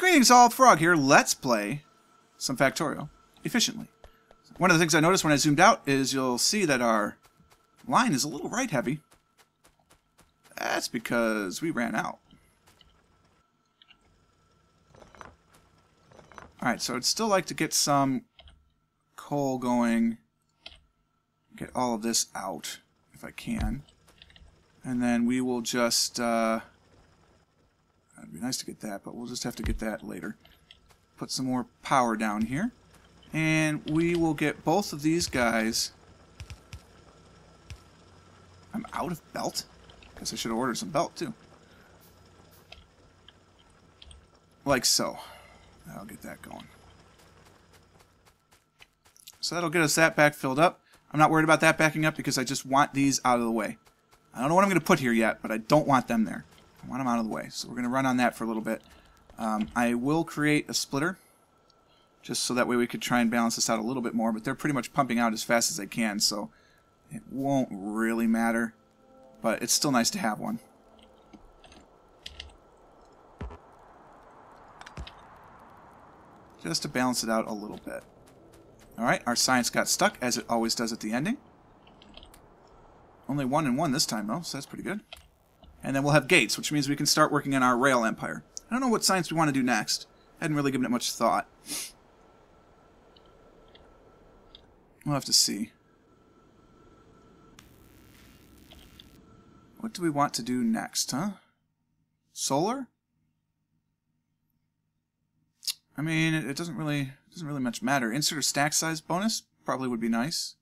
Greetings all, Frog here. Let's play some Factorio efficiently. One of the things I noticed when I zoomed out is you'll see that our line is a little right heavy. That's because we ran out. Alright, so I'd still like to get some coal going. Get all of this out, if I can. And then we will just... Uh, it'd be nice to get that, but we'll just have to get that later. Put some more power down here. And we will get both of these guys... I'm out of belt? Guess I should have ordered some belt, too. Like so. I'll get that going. So that'll get us that back filled up. I'm not worried about that backing up because I just want these out of the way. I don't know what I'm going to put here yet, but I don't want them there. I want them out of the way. So we're going to run on that for a little bit. Um, I will create a splitter just so that way we could try and balance this out a little bit more, but they're pretty much pumping out as fast as they can, so it won't really matter, but it's still nice to have one. Just to balance it out a little bit. Alright, our science got stuck, as it always does at the ending. Only one and one this time, though, so that's pretty good. And then we'll have gates, which means we can start working on our rail empire. I don't know what science we want to do next. I hadn't really given it much thought. We'll have to see. What do we want to do next, huh? Solar? I mean, it, doesn't really doesn't really much matter. Inserter stack size bonus probably would be nice.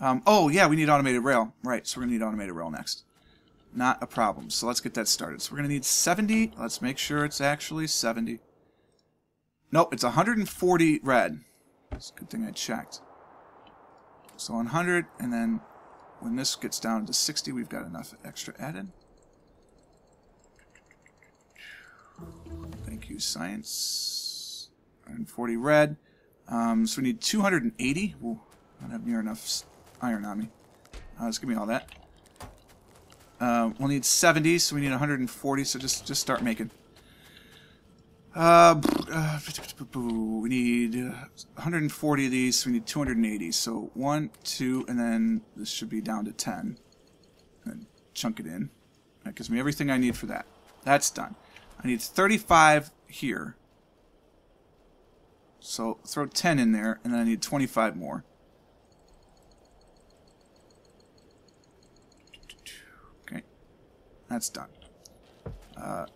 Um, oh yeah, we need automated rail. Right, so we're gonna need automated rail next. Not a problem. So let's get that started. So we're gonna need 70. Let's make sure it's actually 70. Nope, it's 140 red. It's a good thing I checked. So 100, and then when this gets down to 60, we've got enough extra added. Thank you, science. 140 red. Um, so we need 280. Ooh, I don't have near enough iron on me. Uh, just give me all that. Uh, we'll need 70, so we need 140, so just, just start making. Uh, uh, we need 140 of these, so we need 280. So one, two, and then this should be down to 10. And chunk it in. That gives me everything I need for that. That's done. I need 35 here. So throw 10 in there, and then I need 25 more. That's done. Uh,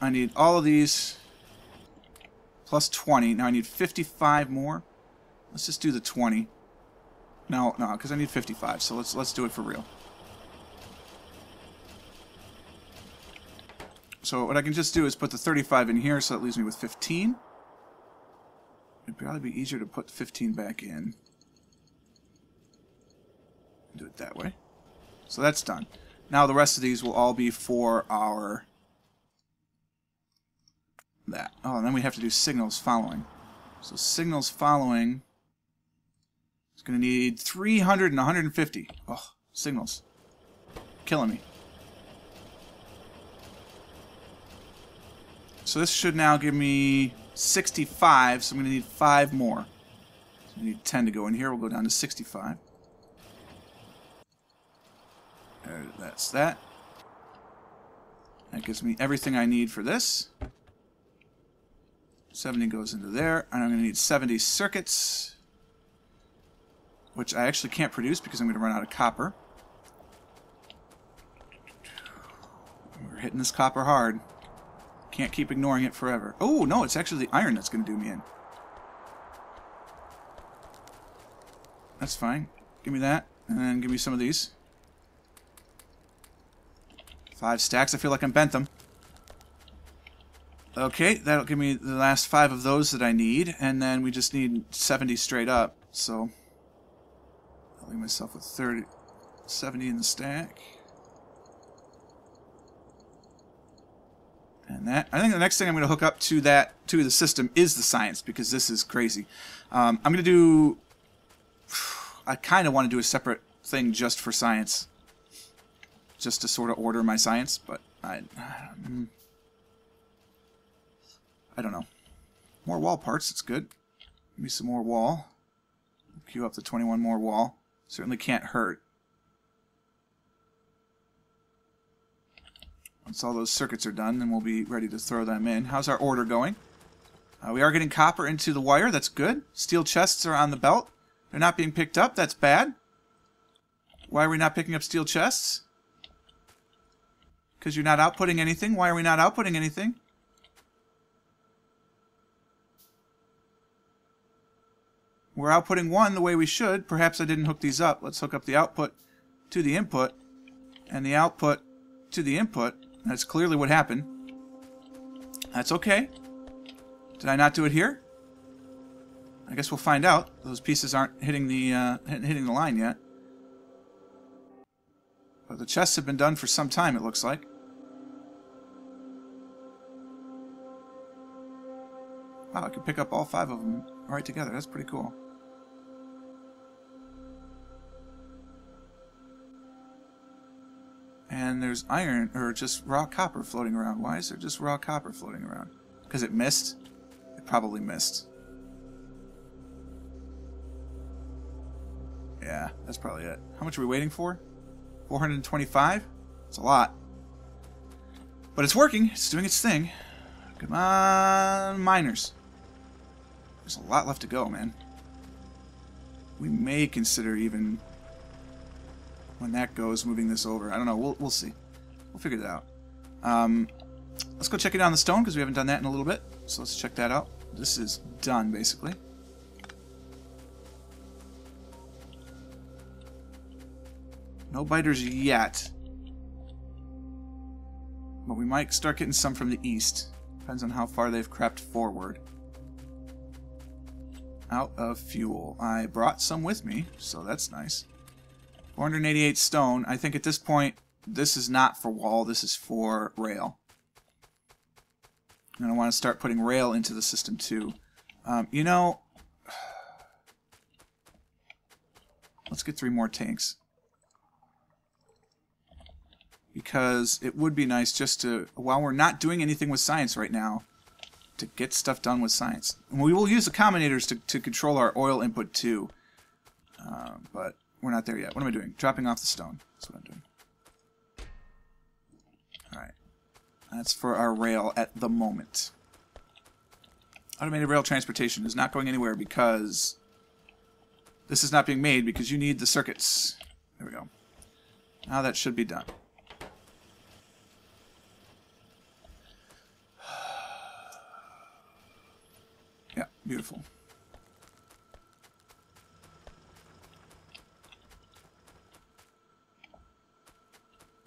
I need all of these plus 20. Now I need 55 more. Let's just do the 20. No, no, because I need 55. So let's let's do it for real. So what I can just do is put the 35 in here, so that leaves me with 15. It'd probably be easier to put 15 back in. Do it that way. So that's done. Now the rest of these will all be for our that. Oh, and then we have to do signals following. So signals following is going to need 300 and 150. Oh, signals. Killing me. So this should now give me 65, so I'm going to need 5 more. So we need 10 to go in here. We'll go down to 65. There, that's that. That gives me everything I need for this. 70 goes into there, and I'm going to need 70 circuits, which I actually can't produce because I'm going to run out of copper. We're hitting this copper hard. Can't keep ignoring it forever. Oh, no, it's actually the iron that's going to do me in. That's fine. Give me that, and then give me some of these. Five stacks. I feel like I'm bent them. Okay, that'll give me the last five of those that I need, and then we just need 70 straight up, so I'll leave myself with 30, 70 in the stack. And that, I think the next thing I'm going to hook up to that, to the system is the science, because this is crazy. Um, I'm going to do, I kind of want to do a separate thing just for science, just to sort of order my science, but I, um, I don't know. More wall parts, that's good. Give me some more wall. Queue up the 21 more wall. Certainly can't hurt. Once all those circuits are done, then we'll be ready to throw them in. How's our order going? Uh, we are getting copper into the wire. That's good. Steel chests are on the belt. They're not being picked up. That's bad. Why are we not picking up steel chests? Because you're not outputting anything. Why are we not outputting anything? We're outputting one the way we should. Perhaps I didn't hook these up. Let's hook up the output to the input and the output to the input. That's clearly what happened. That's okay. Did I not do it here? I guess we'll find out. Those pieces aren't hitting the uh, hitting the line yet. But the chests have been done for some time, it looks like. Wow, I could pick up all five of them right together. That's pretty cool. And there's iron, or just raw copper floating around. Why is there just raw copper floating around? Because it missed? It probably missed. Yeah, that's probably it. How much are we waiting for? 425? It's a lot. But it's working. It's doing its thing. Come on, miners. There's a lot left to go, man. We may consider even when that goes moving this over. I don't know. We'll, we'll see. We'll figure that out. Um, let's go check it out on the stone because we haven't done that in a little bit. So let's check that out. This is done, basically. No biters yet. But we might start getting some from the east. Depends on how far they've crept forward. Out of fuel. I brought some with me, so that's nice. 488 stone. I think at this point, this is not for wall, this is for rail. And I want to start putting rail into the system too. Um, you know, let's get three more tanks because it would be nice just to, while we're not doing anything with science right now, to get stuff done with science. And we will use the combinators to, to control our oil input too, uh, but we're not there yet. What am I doing? Dropping off the stone. That's what I'm doing. Alright. That's for our rail at the moment. Automated rail transportation is not going anywhere because this is not being made because you need the circuits. There we go. Now that should be done. Beautiful.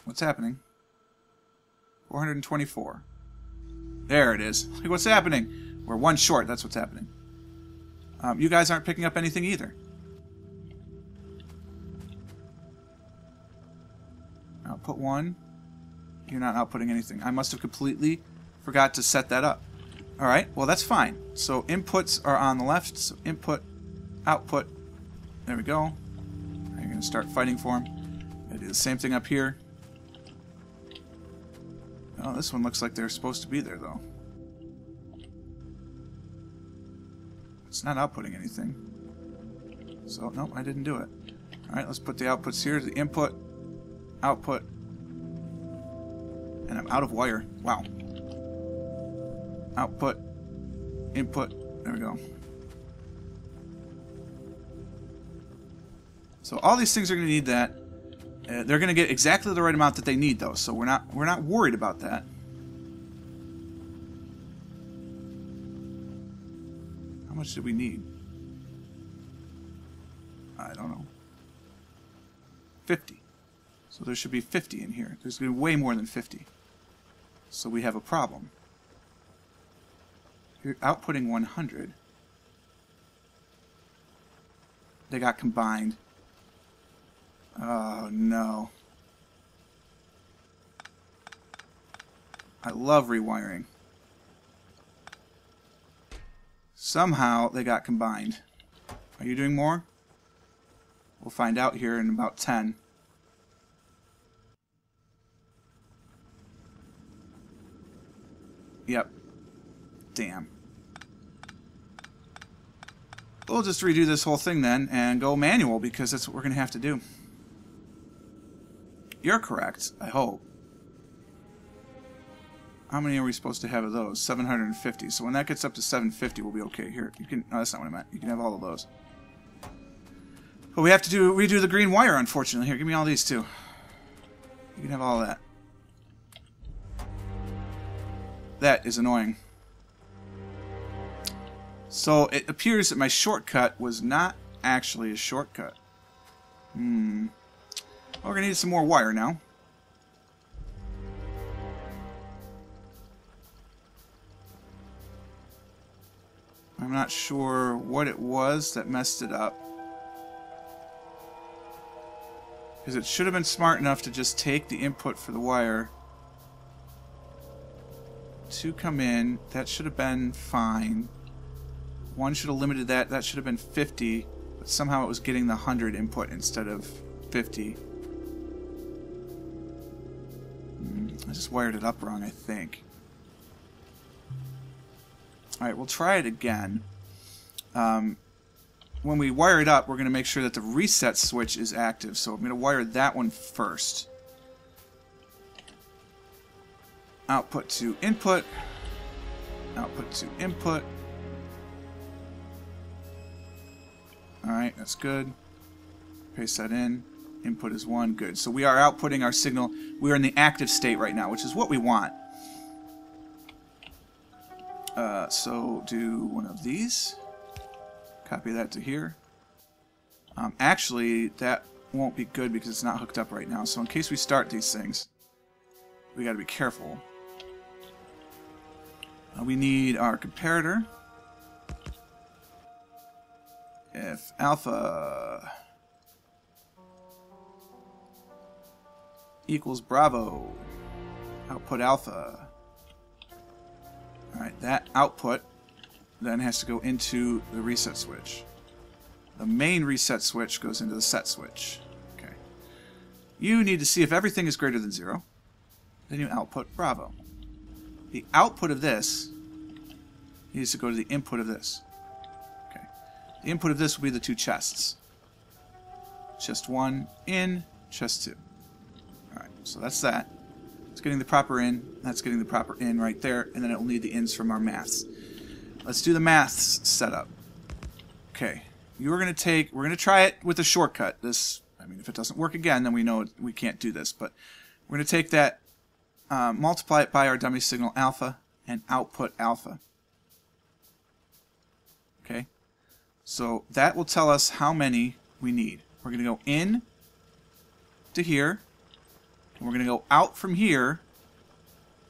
What's happening? 424. There it is. what's happening? We're one short. That's what's happening. Um, you guys aren't picking up anything either. Output one. You're not outputting anything. I must have completely forgot to set that up. Alright, well that's fine. So inputs are on the left, so input, output, there we go. You're going to start fighting for them. Gonna do the same thing up here. Oh, this one looks like they're supposed to be there though. It's not outputting anything. So, nope, I didn't do it. Alright, let's put the outputs here. The input, output, and I'm out of wire. Wow output, input. There we go. So all these things are going to need that. Uh, they're going to get exactly the right amount that they need, though. So we're not we're not worried about that. How much do we need? I don't know. 50. So there should be 50 in here. There's going to be way more than 50. So we have a problem. You're outputting 100. They got combined. Oh, no. I love rewiring. Somehow they got combined. Are you doing more? We'll find out here in about 10. Yep, Damn. We'll just redo this whole thing then and go manual because that's what we're going to have to do. You're correct, I hope. How many are we supposed to have of those? 750. So when that gets up to 750, we'll be okay. Here, you can. No, that's not what I meant. You can have all of those. But we have to do redo the green wire, unfortunately. Here, give me all these too. You can have all that. That is annoying. So it appears that my shortcut was not actually a shortcut. Hmm. Well, we're going to need some more wire now. I'm not sure what it was that messed it up. Because it should have been smart enough to just take the input for the wire to come in. That should have been fine. One should have limited that. That should have been 50. But somehow it was getting the 100 input instead of 50. Hmm, I just wired it up wrong, I think. Alright, we'll try it again. Um, when we wire it up, we're going to make sure that the reset switch is active. So I'm going to wire that one first. Output to input. Output to input. Alright, that's good. Paste that in. Input is 1. Good. So we are outputting our signal. We are in the active state right now, which is what we want. Uh, so do one of these. Copy that to here. Um, actually, that won't be good because it's not hooked up right now. So in case we start these things, we got to be careful. Uh, we need our comparator. If alpha equals bravo, output alpha. Alright, that output then has to go into the reset switch. The main reset switch goes into the set switch. Okay. You need to see if everything is greater than zero. Then you output bravo. The output of this needs to go to the input of this. The input of this will be the two chests. Chest one in, chest two. Alright, so that's that. It's getting the proper in, that's getting the proper in right there, and then it will need the ins from our maths. Let's do the maths setup. Okay, you're going to take, we're going to try it with a shortcut. This, I mean, if it doesn't work again, then we know we can't do this, but we're going to take that, uh, multiply it by our dummy signal alpha, and output alpha. Okay, so that will tell us how many we need. We're going to go in to here, and we're going to go out from here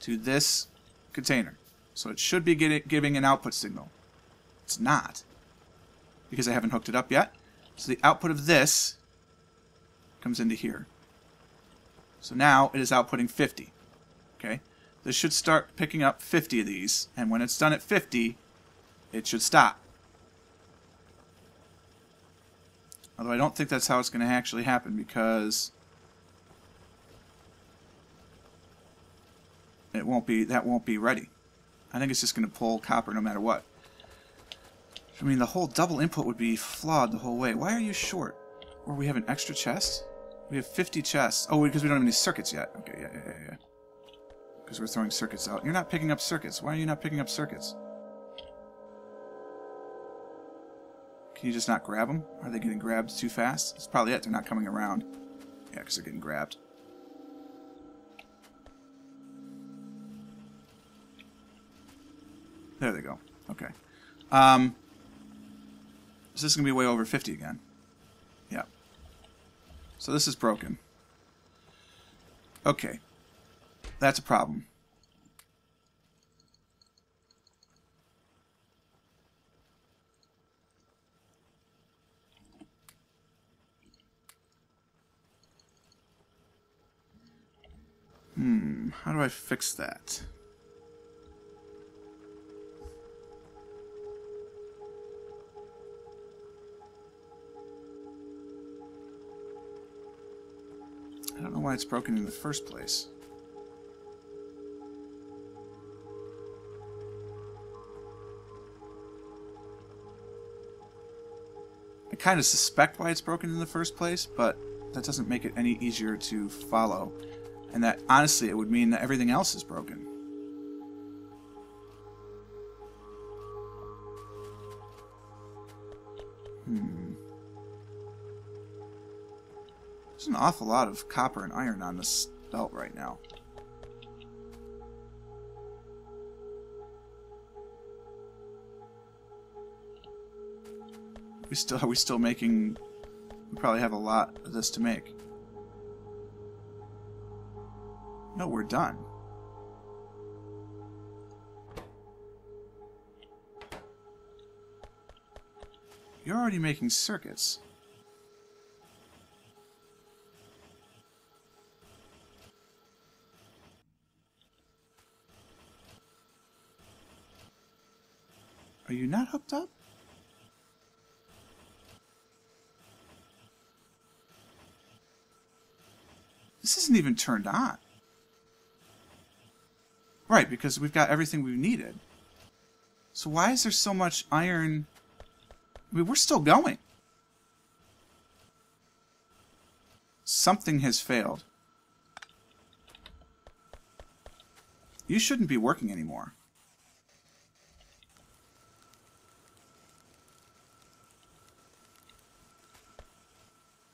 to this container. So it should be getting, giving an output signal. It's not, because I haven't hooked it up yet. So the output of this comes into here. So now it is outputting 50. Okay? This should start picking up 50 of these, and when it's done at 50, it should stop. Although I don't think that's how it's going to actually happen because it won't be that won't be ready. I think it's just going to pull copper no matter what. I mean, the whole double input would be flawed the whole way. Why are you short? Or we have an extra chest? We have 50 chests. Oh, because we don't have any circuits yet. Okay, yeah, yeah, yeah, yeah. Because we're throwing circuits out. You're not picking up circuits. Why are you not picking up circuits? Can you just not grab them? Are they getting grabbed too fast? That's probably it. They're not coming around. Yeah, because they're getting grabbed. There they go. Okay. Um, this is going to be way over 50 again. Yeah. So this is broken. Okay. That's a problem. How do I fix that? I don't know why it's broken in the first place. I kind of suspect why it's broken in the first place, but that doesn't make it any easier to follow. And that, honestly, it would mean that everything else is broken. Hmm. There's an awful lot of copper and iron on this belt right now. We still are we still making we probably have a lot of this to make. No, we're done. You're already making circuits. Are you not hooked up? This isn't even turned on. Right, because we've got everything we've needed. So why is there so much iron? I mean, we're still going. Something has failed. You shouldn't be working anymore.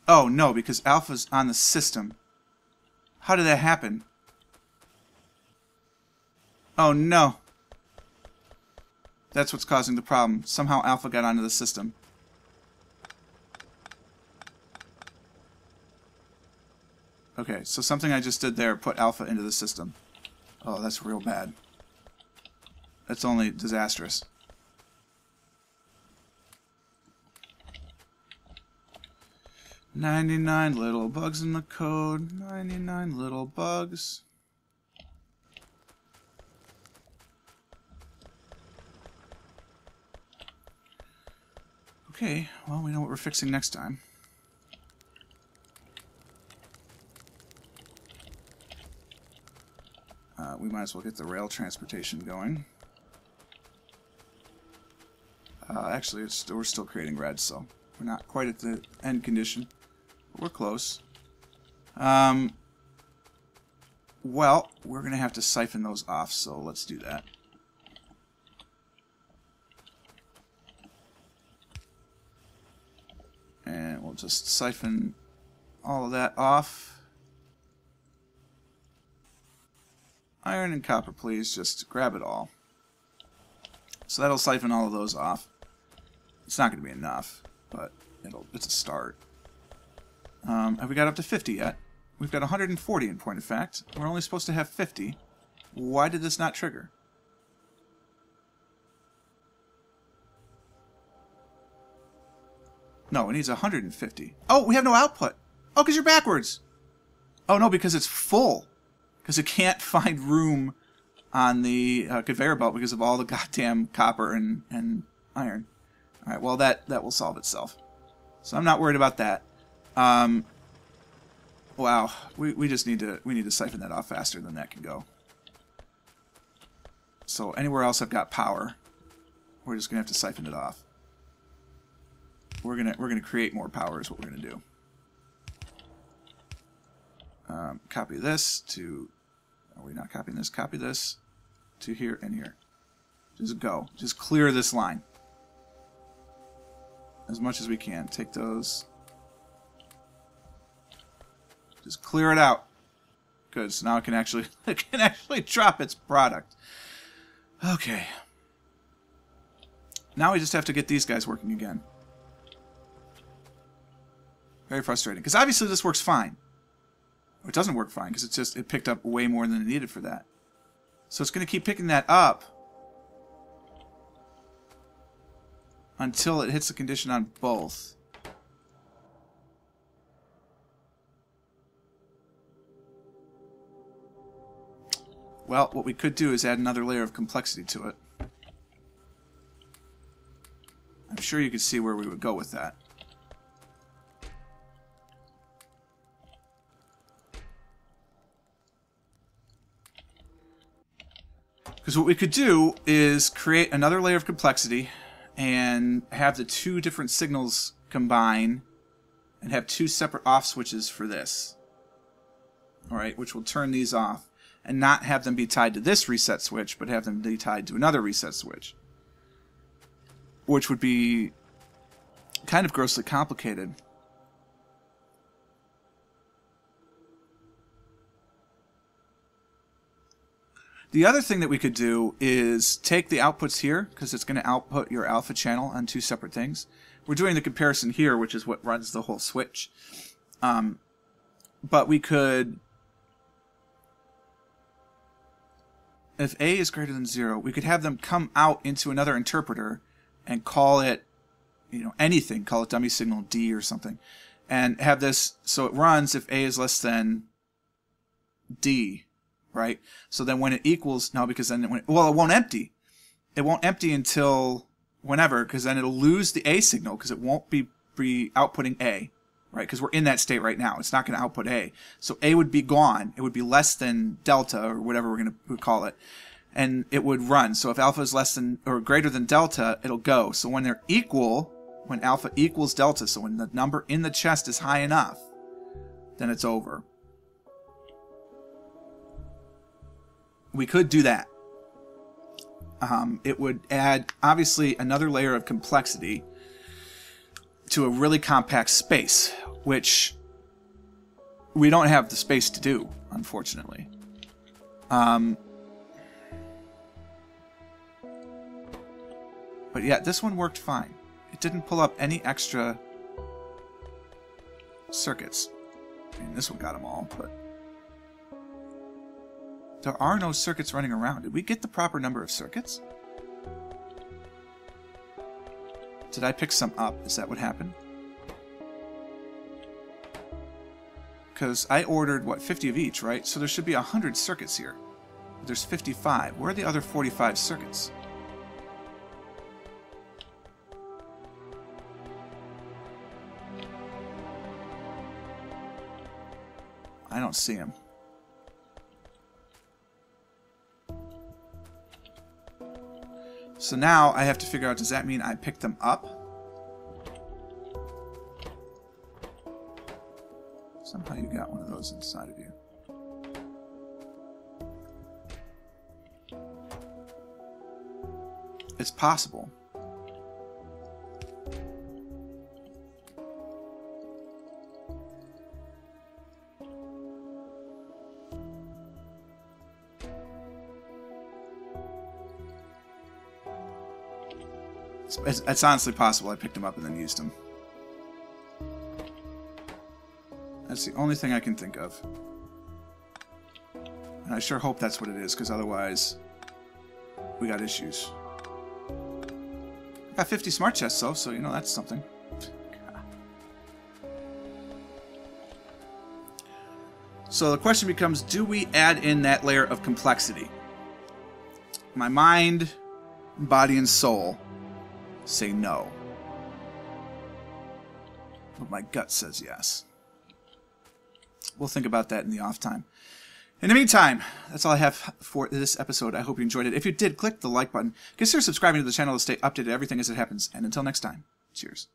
Oh, no, because Alpha's on the system. How did that happen? Oh, no. That's what's causing the problem. Somehow Alpha got onto the system. Okay, so something I just did there put Alpha into the system. Oh, that's real bad. That's only disastrous. Ninety-nine little bugs in the code. Ninety-nine little bugs. Okay, well, we know what we're fixing next time. Uh, we might as well get the rail transportation going. Uh, actually, we're still creating red, so we're not quite at the end condition. But we're close. Um, well, we're going to have to siphon those off, so let's do that. And we'll just siphon all of that off. Iron and copper, please. Just grab it all. So that'll siphon all of those off. It's not going to be enough, but it'll it's a start. Um, have we got up to 50 yet? We've got 140 in point of fact. We're only supposed to have 50. Why did this not trigger? No, it needs 150. Oh, we have no output. Oh, because you're backwards. Oh, no, because it's full. Because it can't find room on the uh, conveyor belt because of all the goddamn copper and, and iron. All right, well, that, that will solve itself. So I'm not worried about that. Um, wow, we, we just need to we need to siphon that off faster than that can go. So anywhere else I've got power, we're just gonna have to siphon it off. We're gonna we're gonna create more power is what we're gonna do. Um, copy this to. Are we not copying this? Copy this to here and here. Just go. Just clear this line as much as we can. Take those. Just clear it out. Good. So now it can actually it can actually drop its product. Okay. Now we just have to get these guys working again. Very frustrating. Because obviously this works fine. It doesn't work fine because it's just it picked up way more than it needed for that. So it's going to keep picking that up until it hits the condition on both. Well, what we could do is add another layer of complexity to it. I'm sure you could see where we would go with that. Because what we could do is create another layer of complexity and have the two different signals combine and have two separate off switches for this. Alright, which will turn these off and not have them be tied to this reset switch, but have them be tied to another reset switch. Which would be kind of grossly complicated. The other thing that we could do is take the outputs here, because it's going to output your alpha channel on two separate things. We're doing the comparison here, which is what runs the whole switch. Um, but we could, if A is greater than zero, we could have them come out into another interpreter and call it, you know, anything, call it dummy signal D or something, and have this, so it runs if A is less than D, right? So then when it equals, no, because then, when, well, it won't empty. It won't empty until whenever, because then it'll lose the A signal, because it won't be, be outputting A, right? Because we're in that state right now. It's not going to output A. So A would be gone. It would be less than delta, or whatever we're going to call it. And it would run. So if alpha is less than, or greater than delta, it'll go. So when they're equal, when alpha equals delta, so when the number in the chest is high enough, then it's over. We could do that. Um, it would add, obviously, another layer of complexity to a really compact space, which we don't have the space to do, unfortunately. Um, but yeah, this one worked fine. It didn't pull up any extra circuits. I mean, this one got them all, but... There are no circuits running around. Did we get the proper number of circuits? Did I pick some up? Is that what happened? Because I ordered, what, 50 of each, right? So there should be 100 circuits here. There's 55. Where are the other 45 circuits? I don't see them. So now I have to figure out, does that mean I picked them up? Somehow you got one of those inside of you. It's possible. It's, it's honestly possible I picked them up and then used them. That's the only thing I can think of. And I sure hope that's what it is, because otherwise, we got issues. I got 50 smart chests, though, so you know that's something. So the question becomes, do we add in that layer of complexity? My mind, body, and soul say no. But my gut says yes. We'll think about that in the off time. In the meantime, that's all I have for this episode. I hope you enjoyed it. If you did, click the like button. Consider subscribing to the channel to stay updated everything as it happens. And until next time, cheers.